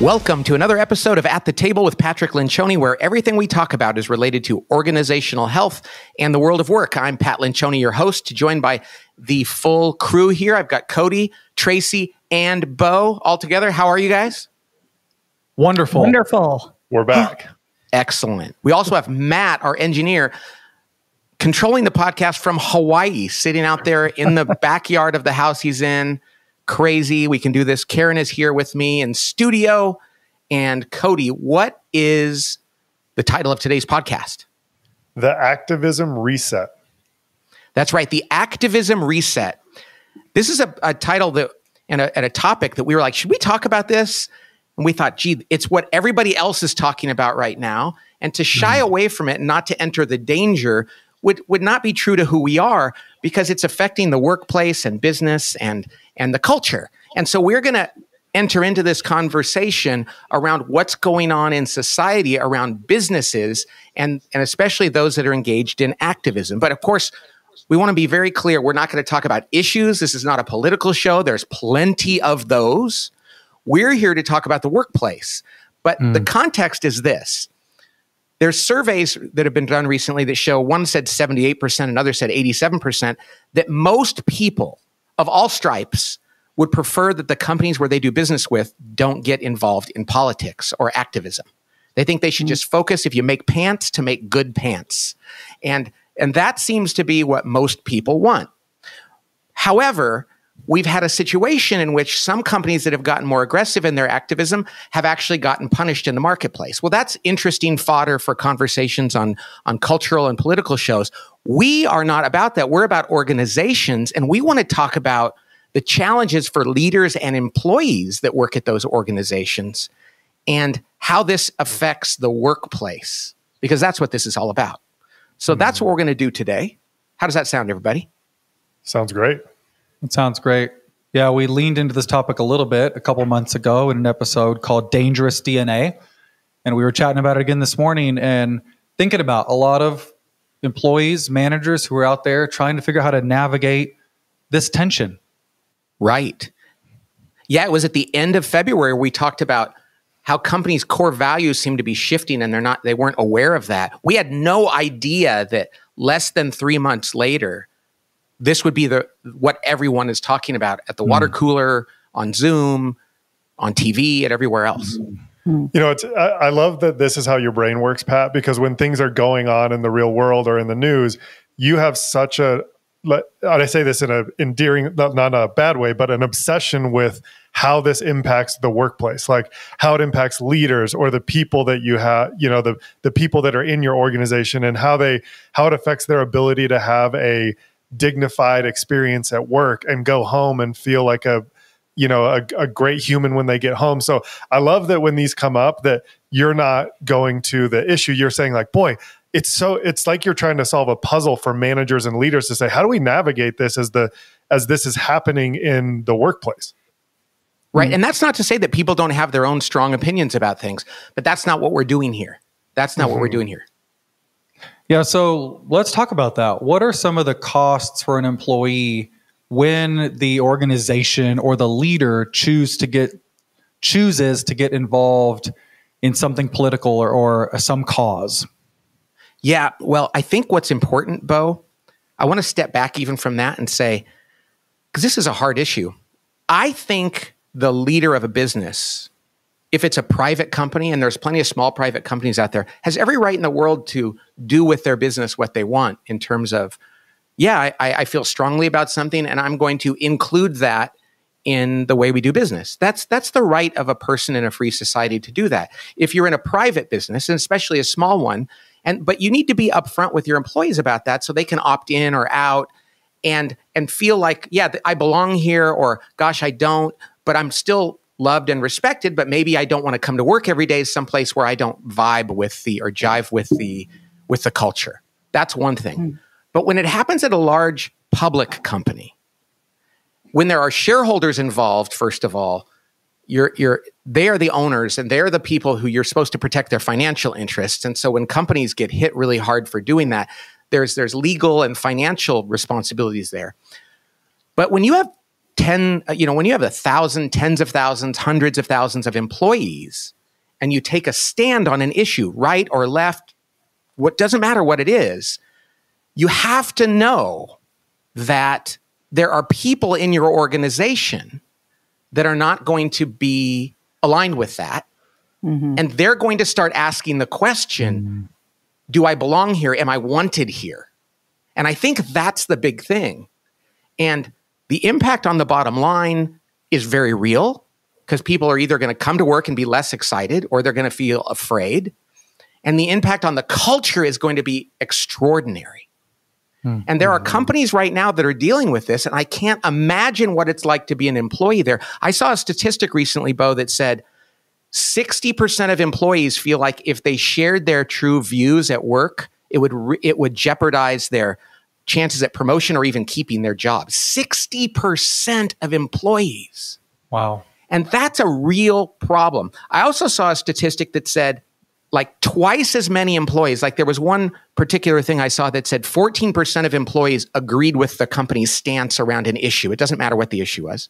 Welcome to another episode of At the Table with Patrick Lencioni, where everything we talk about is related to organizational health and the world of work. I'm Pat Lencioni, your host, joined by the full crew here. I've got Cody, Tracy, and Bo all together. How are you guys? Wonderful. Wonderful. We're back. Excellent. We also have Matt, our engineer, controlling the podcast from Hawaii, sitting out there in the backyard of the house he's in crazy. We can do this. Karen is here with me in studio. And Cody, what is the title of today's podcast? The Activism Reset. That's right. The Activism Reset. This is a, a title that and a, and a topic that we were like, should we talk about this? And we thought, gee, it's what everybody else is talking about right now. And to shy mm. away from it and not to enter the danger would, would not be true to who we are because it's affecting the workplace and business and and the culture. And so we're going to enter into this conversation around what's going on in society around businesses and, and especially those that are engaged in activism. But of course, we want to be very clear. We're not going to talk about issues. This is not a political show. There's plenty of those. We're here to talk about the workplace. But mm. the context is this. There's surveys that have been done recently that show one said 78%, another said 87%, that most people of all stripes would prefer that the companies where they do business with don't get involved in politics or activism. They think they should mm-hmm. just focus if you make pants to make good pants. And and that seems to be what most people want. However, we've had a situation in which some companies that have gotten more aggressive in their activism have actually gotten punished in the marketplace. Well, that's interesting fodder for conversations on, on cultural and political shows. We are not about that. We're about organizations, and we want to talk about the challenges for leaders and employees that work at those organizations and how this affects the workplace, because that's what this is all about. So mm-hmm. that's what we're going to do today. How does that sound, everybody? Sounds great. It sounds great. Yeah, we leaned into this topic a little bit a couple months ago in an episode called Dangerous DNA. And we were chatting about it again this morning and thinking about a lot of employees, managers who are out there trying to figure out how to navigate this tension. Right. Yeah, it was at the end of February we talked about how companies' core values seem to be shifting and they're not they weren't aware of that. We had no idea that less than 3 months later this would be the what everyone is talking about at the mm. water cooler, on Zoom, on TV, and everywhere else. Mm. You know, it's I, I love that this is how your brain works, Pat, because when things are going on in the real world or in the news, you have such a I say this in a endearing, not, not a bad way, but an obsession with how this impacts the workplace, like how it impacts leaders or the people that you have, you know, the the people that are in your organization, and how they how it affects their ability to have a dignified experience at work and go home and feel like a you know a, a, great human when they get home. So i love that when these come up that you're not going to the issue. You're saying like boy it's so it's like you're trying to solve a puzzle for managers and leaders to say how do we navigate this as the as this is happening in the workplace? Right. And that's not to say that people don't have their own strong opinions about things but that's not what we're doing here. That's not mm-hmm. what we're mm-hmm. doing here yeah, so let's talk about that. What are some of the costs for an employee when the organization or the leader choose to get chooses to get involved in something political or, or some cause? Yeah, well, I think what's important, Bo, I want to step back even from that and say, because this is a hard issue. I think the leader of a business if it's a private company, and there's plenty of small private companies out there, has every right in the world to do with their business what they want in terms of, yeah, I, I feel strongly about something, and I'm going to include that in the way we do business. That's that's the right of a person in a free society to do that. If you're in a private business, and especially a small one, and but you need to be upfront with your employees about that so they can opt in or out and and feel like, yeah, I belong here or gosh, I don't, but I'm still loved and respected, but maybe I don't want to come to work every day someplace where I don't vibe with the or jive with the with the culture. That's one thing. Mm. But when it happens at a large public company, when there are shareholders involved, first of all, you're you're they are the owners and they're the people who you're supposed to protect their financial interests. And so when companies get hit really hard for doing that, there's there's legal and financial responsibilities there. But when you have 10, uh, you know, when you have a thousand, tens of thousands, hundreds of thousands of employees, and you take a stand on an issue, right or left, what doesn't matter what it is, you have to know that there are people in your organization that are not going to be aligned with that. Mm-hmm. And they're going to start asking the question mm-hmm. Do I belong here? Am I wanted here? And I think that's the big thing. And the impact on the bottom line is very real because people are either going to come to work and be less excited or they're going to feel afraid. And the impact on the culture is going to be extraordinary. Hmm. And there are companies right now that are dealing with this, and I can't imagine what it's like to be an employee there. I saw a statistic recently, Bo, that said 60% of employees feel like if they shared their true views at work, it would re- it would jeopardize their chances at promotion or even keeping their job. 60% of employees. Wow. And that's a real problem. I also saw a statistic that said like twice as many employees, like there was one particular thing I saw that said 14% of employees agreed with the company's stance around an issue. It doesn't matter what the issue was.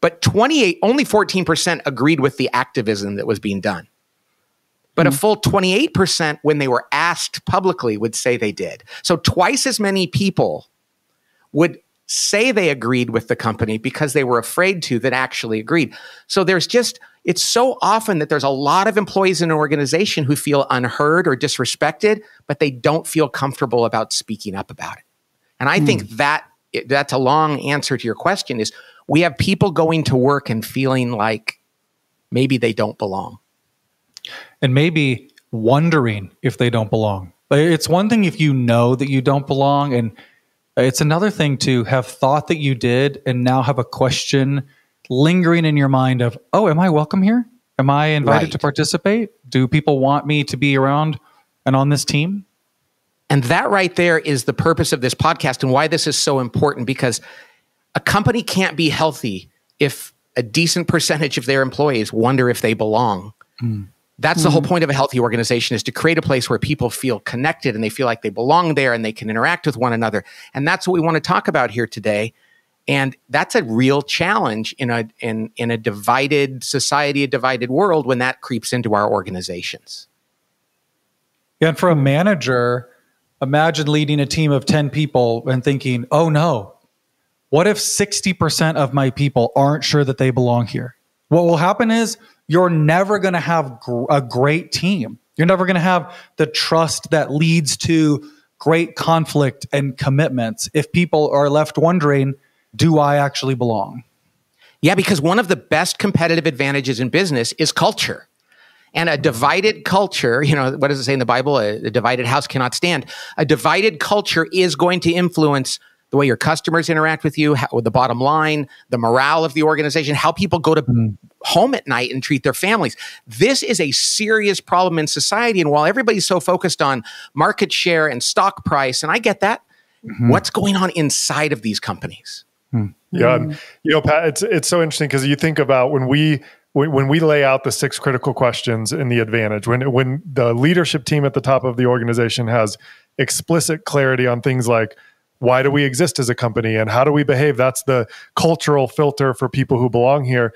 But 28, only 14% agreed with the activism that was being done. But mm-hmm. a full 28% when they were asked publicly would say they did. So twice as many people would say they agreed with the company because they were afraid to that actually agreed. So there's just, it's so often that there's a lot of employees in an organization who feel unheard or disrespected, but they don't feel comfortable about speaking up about it. And I mm. think that that's a long answer to your question is we have people going to work and feeling like maybe they don't belong and maybe wondering if they don't belong. It's one thing if you know that you don't belong, and it's another thing to have thought that you did and now have a question lingering in your mind of, oh, am I welcome here? Am I invited right. to participate? Do people want me to be around and on this team? And that right there is the purpose of this podcast and why this is so important because a company can't be healthy if a decent percentage of their employees wonder if they belong. Mm. That's mm-hmm. the whole mm-hmm. point of a healthy organization is to create a place where people feel connected and they feel like they belong there and they can interact with one another. And that's what we want to talk about here today. And that's a real challenge in a in in a divided society, a divided world when that creeps into our organizations. Yeah, and for a manager, imagine leading a team of 10 people and thinking, "Oh no. What if 60% of my people aren't sure that they belong here?" What will happen is you're never going to have gr- a great team. You're never going to have the trust that leads to great conflict and commitments if people are left wondering, do I actually belong? Yeah, because one of the best competitive advantages in business is culture. And a divided culture, you know, what does it say in the Bible? A, a divided house cannot stand. A divided culture is going to influence the way your customers interact with you, how, the bottom line, the morale of the organization, how people go to mm. Home at night and treat their families. This is a serious problem in society. And while everybody's so focused on market share and stock price, and I get that, mm-hmm. what's going on inside of these companies? Mm. Yeah, and, you know, Pat, it's it's so interesting because you think about when we when, we lay out the six critical questions in the advantage, when when the leadership team at the top of the organization has explicit clarity on things like why do we exist as a company and how do we behave that's the cultural filter for people who belong here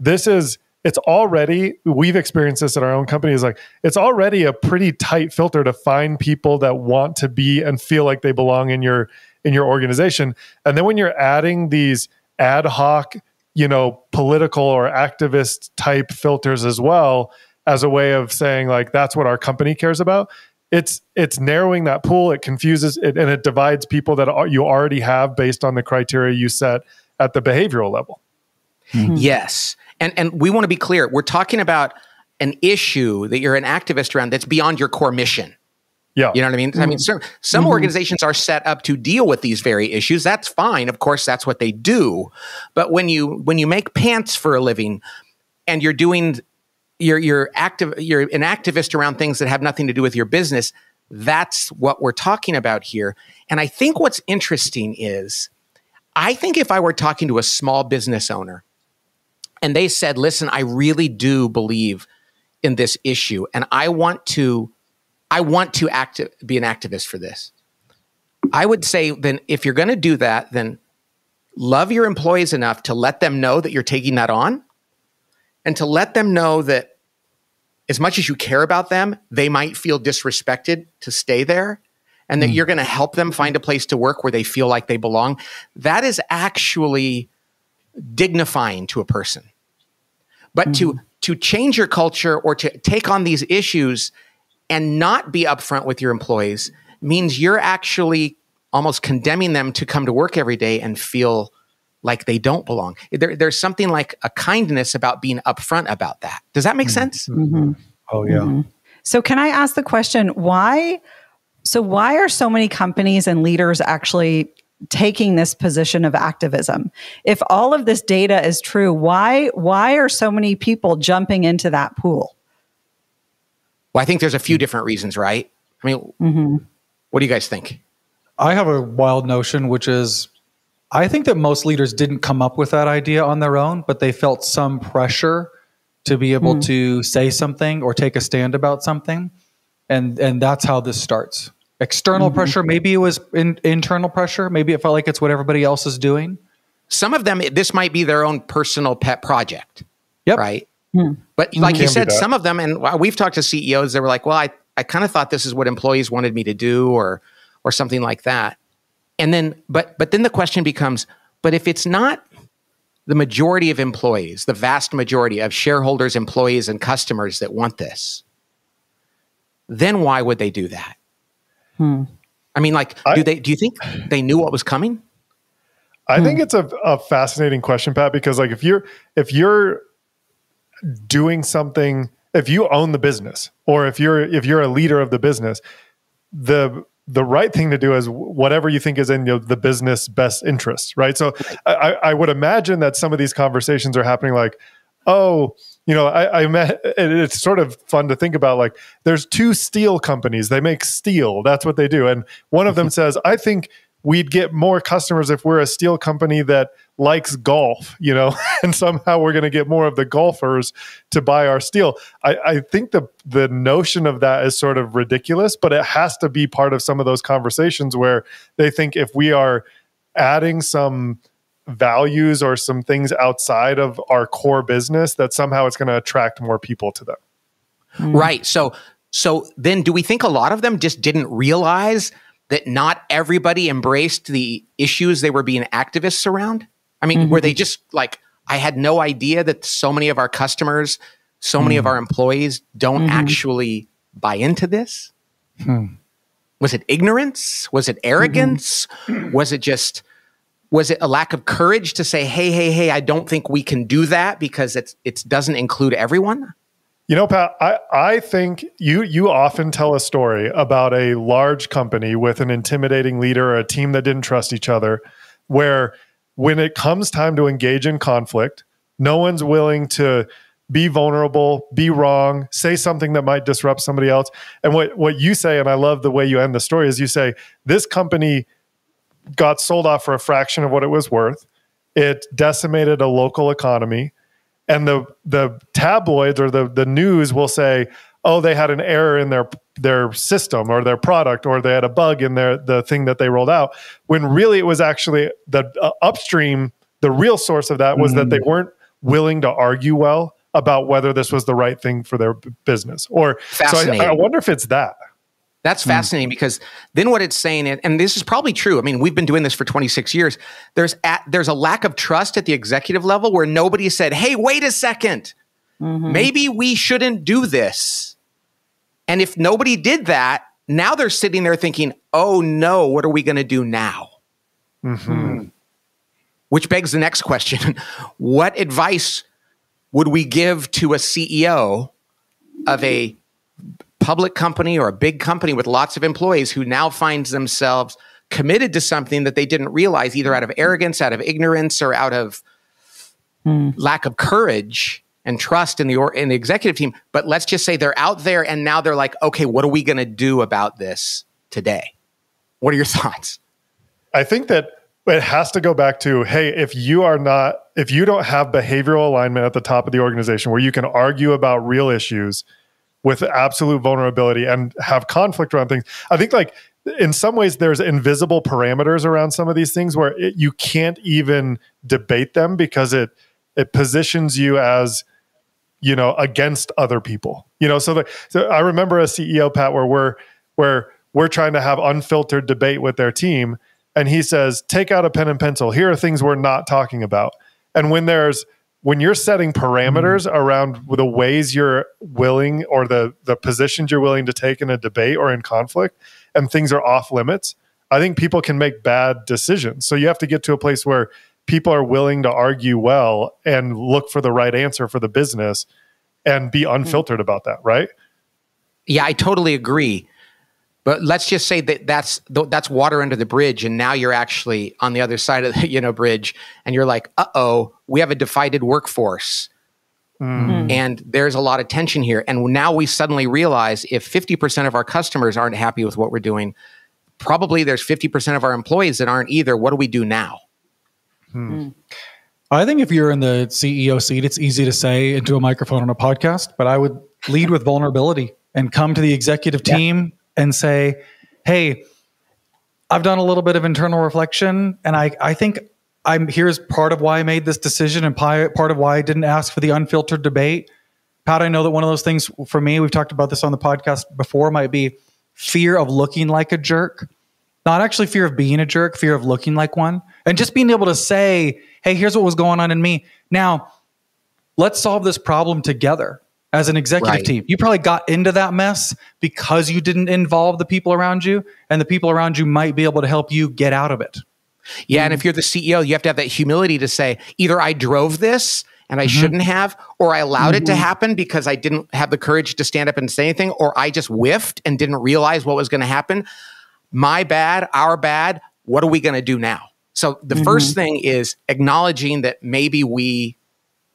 this is it's already we've experienced this at our own company is like it's already a pretty tight filter to find people that want to be and feel like they belong in your in your organization. And then when you're adding these ad hoc you know political or activist type filters as well as a way of saying like that's what our company cares about it's it's narrowing that pool. It confuses it and it divides people that you already have based on the criteria you set at the behavioral level mm-hmm. yes and and we want to be clear we're talking about an issue that you're an activist around that's beyond your core mission yeah. You know what I mean? Mm-hmm. I mean, some, some mm-hmm. organizations are set up to deal with these very issues. That's fine. Of course, that's what they do. But when you when you make pants for a living and you're doing you're you're active you're an activist around things that have nothing to do with your business that's what we're talking about here and i think what's interesting is i think if i were talking to a small business owner and they said listen i really do believe in this issue and i want to i want to act be an activist for this i would say then if you're going to do that then love your employees enough to let them know that you're taking that on and to let them know that as much as you care about them, they might feel disrespected to stay there and that mm. you're going to help them find a place to work where they feel like they belong. That is actually dignifying to a person. But mm. to mm-hmm. to change your culture or to take on these issues and not be upfront with your employees means you're actually almost condemning them to come to work every day and feel like they don't belong. There, there's something like a kindness about being upfront about that. Does that make mm-hmm. sense? Mm-hmm. Oh yeah. Mm-hmm. So can I ask the question why? So why are so many companies and leaders actually taking this position of activism? If all of this data is true, why why are so many people jumping into that pool? Well, I think there's a few different reasons, right? I mean, mm-hmm. what do you guys think? I have a wild notion, which is I think that most leaders didn't come up with that idea on their own, but they felt some pressure to be able mm. to say something or take a stand about something. And and that's how this starts. External mm-hmm. pressure, maybe it was in, internal pressure, maybe it felt like it's what everybody else is doing. Some of them this might be their own personal pet project. Yep. Right? Mm. But like you said, some of them and we've talked to CEOs they were like, "Well, I I kind of thought this is what employees wanted me to do or or something like that. And then, but but then the question becomes, but if it's not the majority of employees, the vast majority of shareholders, employees, and customers that want this, then why would they do that? Hmm. I mean, like, I, do they? Do you think they knew what was coming? I hmm. think it's a, a fascinating question, Pat, because like if you're if you're doing something, if you own the business, or if you're if you're a leader of the business, the the right thing to do is whatever you think is in you know, the business best interest, right? So I, I, would imagine that some of these conversations are happening like, oh, you know, I, I met, it's sort of fun to think about like there's two steel companies, they make steel, that's what they do. And one of them mm-hmm. says, I think we'd get more customers if we're a steel company that likes golf, you know, and somehow we're going to get more of the golfers to buy our steel. I, I, think the the notion of that is sort of ridiculous, but it has to be part of some of those conversations where they think if we are adding some values or some things outside of our core business, that somehow it's going to attract more people to them. Right. So so then do we think a lot of them just didn't realize that not everybody embraced the issues they were being activists around? I mean, mm-hmm. were they mm-hmm. just like, I had no idea that so many of our customers, so mm. many of mm. our employees don't mm-hmm. actually buy into this? Hmm. Was it ignorance? Was it arrogance? Mm-hmm. Was it just, was it a lack of courage to say, hey, hey, hey, I don't think we can do that because it's, it doesn't include everyone? You know, Pat, I, I think you you often tell a story about a large company with an intimidating leader or a team that didn't trust each other, where when it comes time to engage in conflict, no one's willing to be vulnerable, be wrong, say something that might disrupt somebody else. And what, what you say, and I love the way you end the story, is you say, this company got sold off for a fraction of what it was worth. It decimated a local economy. And the the tabloids or the the news will say, oh, they had an error in their their system or their product or they had a bug in their the thing that they rolled out when really it was actually the uh, upstream the real source of that was mm. that they mm. weren't willing to argue well about whether this was the right thing for their business or so I, I wonder if it's that that's hmm. fascinating mm. because then what it's saying, and this is probably true. I mean, we've been doing this for 26 years. There's at, there's a lack of trust at the executive level where nobody said, "Hey, wait a 2nd mm-hmm. maybe we shouldn't do this." And if nobody did that, now they're sitting there thinking, oh no, what are we going to do now? Mm-hmm. Which begs the next question What advice would we give to a CEO of a public company or a big company with lots of employees who now finds themselves committed to something that they didn't realize either out of arrogance, out of ignorance, or out of mm. lack of courage? and trust in the or, in the executive team. But let's just say they're out there and now they're like, okay, what are we going to do about this today? What are your thoughts? I think that it has to go back to hey, if you are not, if you don't have behavioral alignment at the top of the organization where you can argue about real issues with absolute vulnerability and have conflict around things, I think like in some ways there's invisible parameters around some of these things where it, you can't even debate them because it it positions you as you know against other people you know? So, the, so i remember a ceo pat where we're where we're trying to have unfiltered debate with their team and he says take out a pen and pencil. Here are things we're not talking about. And when there's when you're setting parameters mm-hmm. around the ways you're willing or the the positions you're willing to take in a debate or in conflict and things are off limits i think people can make bad decisions so you have to get to a place where people are willing to argue well and look for the right answer for the business and be mm-hmm. unfiltered about that right yeah i totally agree but let's just say that that's that's water under the bridge, and now you're actually on the other side of the you know bridge, and you're like, uh oh, we have a divided workforce, mm. and there's a lot of tension here. And now we suddenly realize if 50% of our customers aren't happy with what we're doing, probably there's 50% of our employees that aren't either. What do we do now? Hmm. I think if you're in the CEO seat, it's easy to say into a microphone on a podcast, but I would lead with vulnerability and come to the executive team. And say, hey, I've done a little bit of internal reflection, and I, I think I'm here's part of why I made this decision and part of why I didn't ask for the unfiltered debate. Pat, I know that one of those things for me, we've talked about this on the podcast before, might be fear of looking like a jerk. Not actually fear of being a jerk, fear of looking like one. And just being able to say, hey, here's what was going on in me. Now, let's solve this problem together as an executive right. team. You probably got into that mess because you didn't involve the people around you, and the people around you might be able to help you get out of it. Yeah, mm-hmm. and if you're the CEO, you have to have that humility to say, either I drove this and I mm-hmm. shouldn't have, or I allowed mm-hmm. it to mm-hmm. happen because I didn't have the courage to stand up and say anything, or I just whiffed and didn't realize what was going to happen. My bad, our bad. What are we going to do now? So the first mm-hmm. thing is acknowledging that maybe we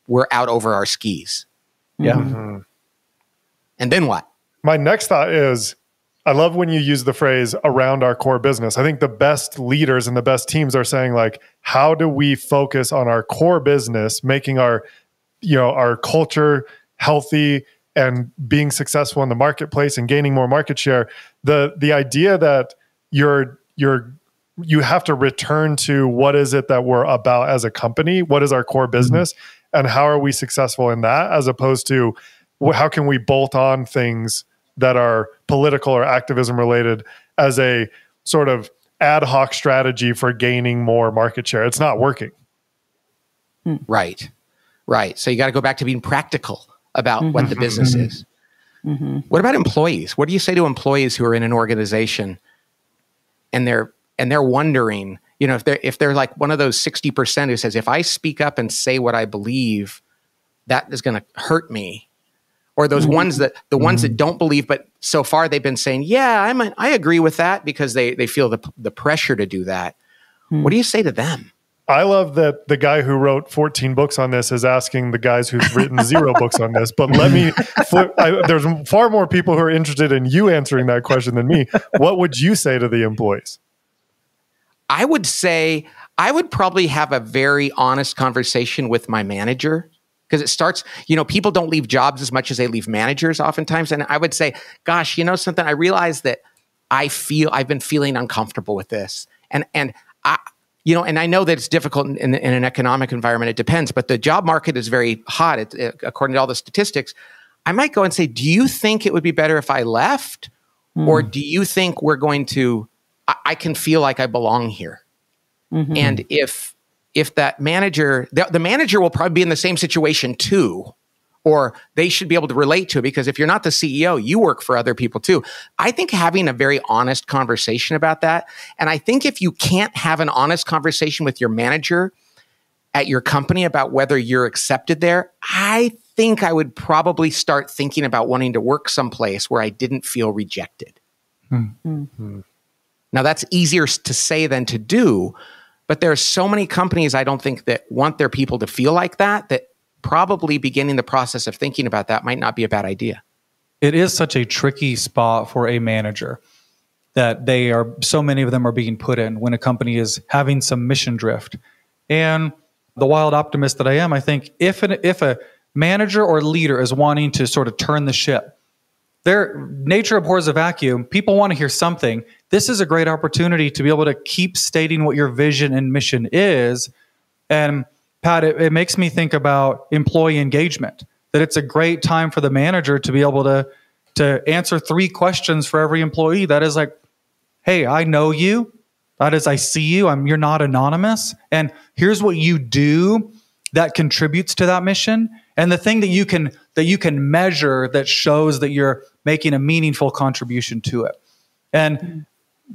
were out over our skis. Yeah. Mm-hmm. And then what? My next thought is I love when you use the phrase around our core business. I think the best leaders and the best teams are saying like how do we focus on our core business, making our you know, our culture healthy and being successful in the marketplace and gaining more market share. The the idea that you're you're you have to return to what is it that we're about as a company? What is our core mm-hmm. business? Mm-hmm and how are we successful in that as opposed to how can we bolt on things that are political or activism related as a sort of ad hoc strategy for gaining more market share it's not working hmm. right right so you got to go back to being practical about mm-hmm. what the mm-hmm. business mm-hmm. is mm-hmm. what about employees what do you say to employees who are in an organization and they're and they're wondering you know if they're if they're like one of those 60% who says if i speak up and say what i believe that is going to hurt me or those mm-hmm. ones that the ones mm-hmm. that don't believe but so far they've been saying yeah i'm a, i agree with that because they they feel the the pressure to do that mm-hmm. what do you say to them I love that the guy who wrote 14 books on this is asking the guys who've written zero books on this. But let me, flip, I, there's far more people who are interested in you answering that question than me. What would you say to the employees? I would say I would probably have a very honest conversation with my manager because it starts, you know, people don't leave jobs as much as they leave managers oftentimes. And I would say, gosh, you know something, I realize that I feel I've been feeling uncomfortable with this. And and I you know, and I know that it's difficult in, in, in an economic environment. It depends, but the job market is very hot, it, it, according to all the statistics. I might go and say, "Do you think it would be better if I left, mm. or do you think we're going to I, I can feel like I belong here. Mm-hmm. And if if that manager, the, the manager will probably be in the same situation too, or they should be able to relate to it because if you're not the CEO, you work for other people too. I think having a very honest conversation about that, and I think if you can't have an honest conversation with your manager at your company about whether you're accepted there, I think I would probably start thinking about wanting to work someplace where I didn't feel rejected. Mm-hmm. Now, that's easier to say than to do, but there are so many companies I don't think that want their people to feel like that, that probably beginning the process of thinking about that might not be a bad idea. It is such a tricky spot for a manager that they are, so many of them are being put in when a company is having some mission drift. And the wild optimist that I am, I think if, an, if a manager or leader is wanting to sort of turn the ship nature abhors a vacuum. People want to hear something. This is a great opportunity to be able to keep stating what your vision and mission is. And Pat, it, it makes me think about employee engagement. That it's a great time for the manager to be able to to answer three questions for every employee. That is like, hey, I know you. That is, I see you. I'm you're not anonymous. And here's what you do that contributes to that mission. And the thing that you can that you can measure that shows that you're making a meaningful contribution to it. And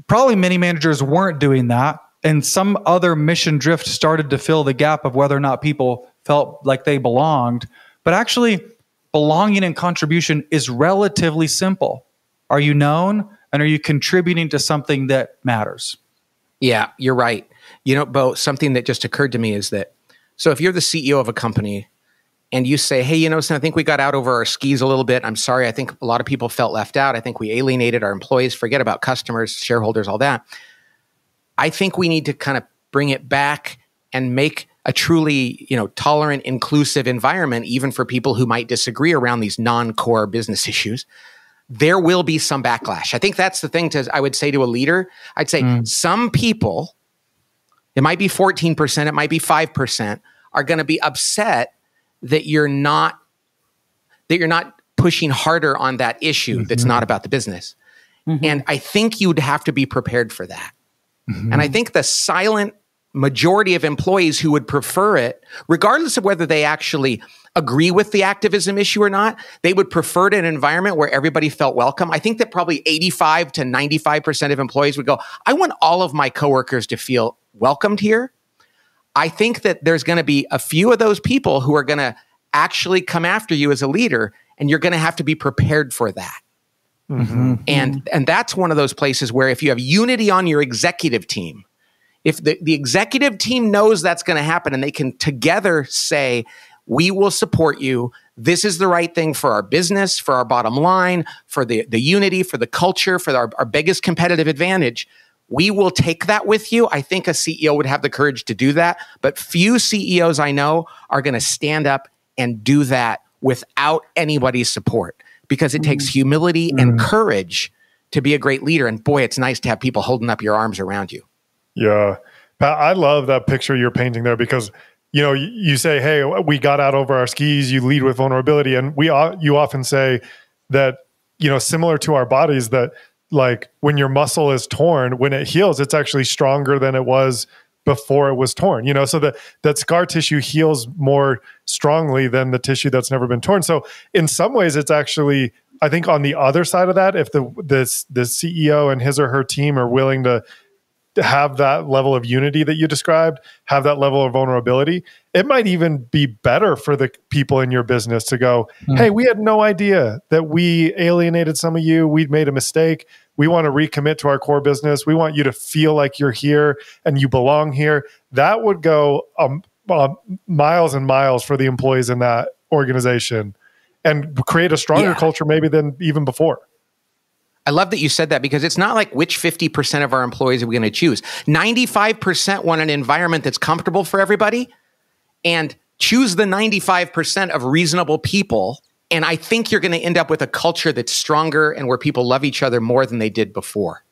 probably many managers weren't doing that. And some other mission drift started to fill the gap of whether or not people felt like they belonged. But actually, belonging and contribution is relatively simple. Are you known and are you contributing to something that matters? Yeah, you're right. You know, Bo, something that just occurred to me is that so if you're the CEO of a company and you say, hey, you know, so I think we got out over our skis a little bit. I'm sorry. I think a lot of people felt left out. I think we alienated our employees. Forget about customers, shareholders, all that. I think we need to kind of bring it back and make a truly, you know, tolerant, inclusive environment, even for people who might disagree around these non-core business issues. There will be some backlash. I think that's the thing to I would say to a leader. I'd say mm. some people, it might be 14%, it might be 5%, are going to be upset that you're not that you're not pushing harder on that issue mm-hmm. that's not about the business. Mm-hmm. And I think you'd have to be prepared for that. Mm-hmm. And I think the silent majority of employees who would prefer it, regardless of whether they actually agree with the activism issue or not, they would prefer an environment where everybody felt welcome. I think that probably 85 to 95% of employees would go, I want all of my coworkers to feel welcomed here. I think that there's going to be a few of those people who are going to actually come after you as a leader, and you're going to have to be prepared for that. Mm-hmm. And and that's one of those places where if you have unity on your executive team, if the, the executive team knows that's going to happen and they can together say, we will support you. This is the right thing for our business, for our bottom line, for the, the unity, for the culture, for our, our biggest competitive advantage. We will take that with you. I think a CEO would have the courage to do that, but few CEOs I know are going to stand up and do that without anybody's support because it mm. takes humility mm. and courage to be a great leader. And boy, it's nice to have people holding up your arms around you. Yeah. Pat, I love that picture you're painting there because you know you say hey we got out over our skis you lead with vulnerability and we you often say that you know similar to our bodies that like when your muscle is torn when it heals it's actually stronger than it was before it was torn you know? So that that scar tissue heals more strongly than the tissue that's never been torn. So in some ways it's actually i think on the other side of that if the this the ceo and his or her team are willing to have that level of unity that you described, have that level of vulnerability, it might even be better for the people in your business to go, mm. hey, we had no idea that we alienated some of you. We'd made a mistake. We want to recommit to our core business. We want you to feel like you're here and you belong here. That would go um, uh, miles and miles for the employees in that organization and create a stronger yeah. culture maybe than even before. I love that you said that because it's not like which 50% of our employees are we going to choose. 95% want an environment that's comfortable for everybody and choose the 95% of reasonable people. And I think you're going to end up with a culture that's stronger and where people love each other more than they did before.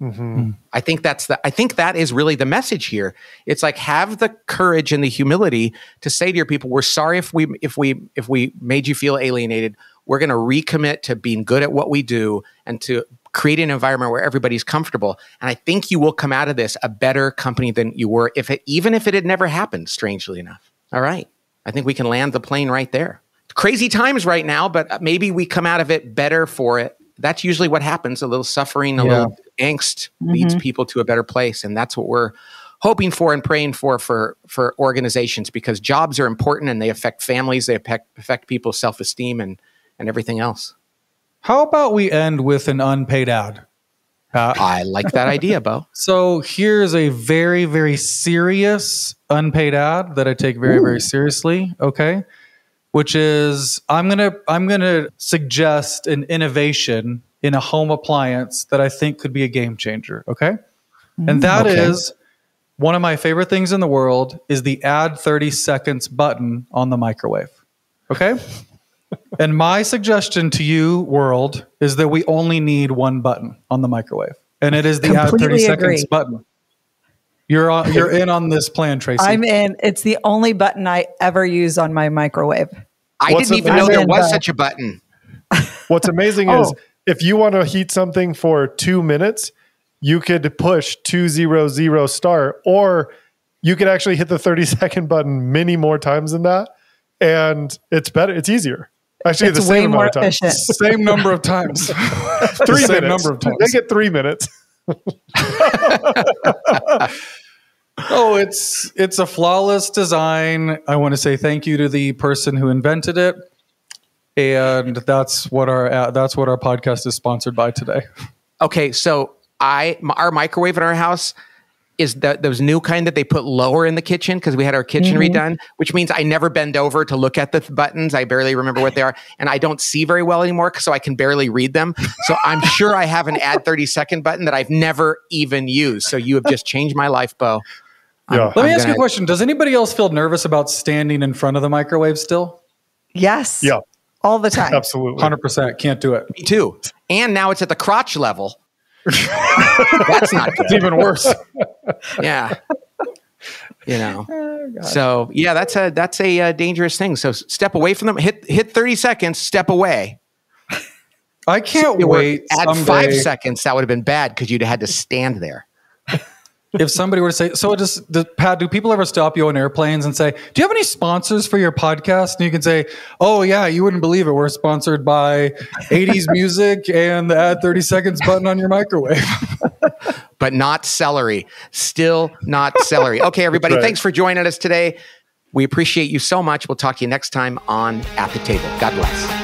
Mm-hmm. I think that's the I think that is really the message here. It's like have the courage and the humility to say to your people, we're sorry if we if we if we made you feel alienated we're going to recommit to being good at what we do and to create an environment where everybody's comfortable. And I think you will come out of this a better company than you were if it, even if it had never happened, strangely enough. All right. I think we can land the plane right there. Crazy times right now, but maybe we come out of it better for it. That's usually what happens. A little suffering, a yeah. little angst mm-hmm. leads people to a better place. And that's what we're hoping for and praying for for for organizations because jobs are important and they affect families, they affect, affect people's self-esteem and and everything else. How about we end with an unpaid ad? Uh, I like that idea, Bo. So here's a very, very serious unpaid ad that I take very, Ooh. very seriously. Okay, which is I'm gonna I'm gonna suggest an innovation in a home appliance that I think could be a game changer. Okay, and that okay. is one of my favorite things in the world is the add 30 seconds button on the microwave. Okay. And my suggestion to you, world, is that we only need one button on the microwave, and it is the add Completely 30 agree. seconds button. You're on, you're in on this plan, Tracy. I'm in. It's the only button I ever use on my microwave. I What's didn't even know there was such a button. What's amazing Oh. is if you want to heat something for two minutes, you could push 200 start, or you could actually hit the 30 second button many more times than that. And it's better, it's easier. Actually, It's the same way more of times. efficient. Same number of times. Three Same minutes. number of times. They get three minutes. Oh, it's it's a flawless design. I want to say thank you to the person who invented it, and that's what our uh, that's what our podcast is sponsored by today. Okay, so I our microwave in our house is the, those new kind that they put lower in the kitchen because we had our kitchen mm-hmm. redone, which means I never bend over to look at the th- buttons. I barely remember what they are, and I don't see very well anymore, so I can barely read them. So I'm sure I have an add 30 second button that I've never even used. So you have just changed my life, Bo. I'm- Yeah. Let me I'm ask you gonna- a question: Does anybody else feel nervous about standing in front of the microwave still? Yes. Yeah, All the time. absolutely. Hundred percent, can't do it. Me too. And now it's at the crotch level. That's not good. It's even worse. yeah you know so yeah that's a that's a uh, dangerous thing so step away from them hit hit 30 seconds step away I can't It wait. add someday- five seconds that would have been bad because you'd have had to stand there if somebody were to say, so does, does Pat, do people ever stop you on airplanes and say, do you have any sponsors for your podcast? And you can say, oh yeah, you wouldn't believe it. We're sponsored by 80s music and the add 30 seconds button on your microwave. but not celery still not celery okay everybody right. thanks for joining us today we appreciate you so much we'll talk to you next time on at the table god bless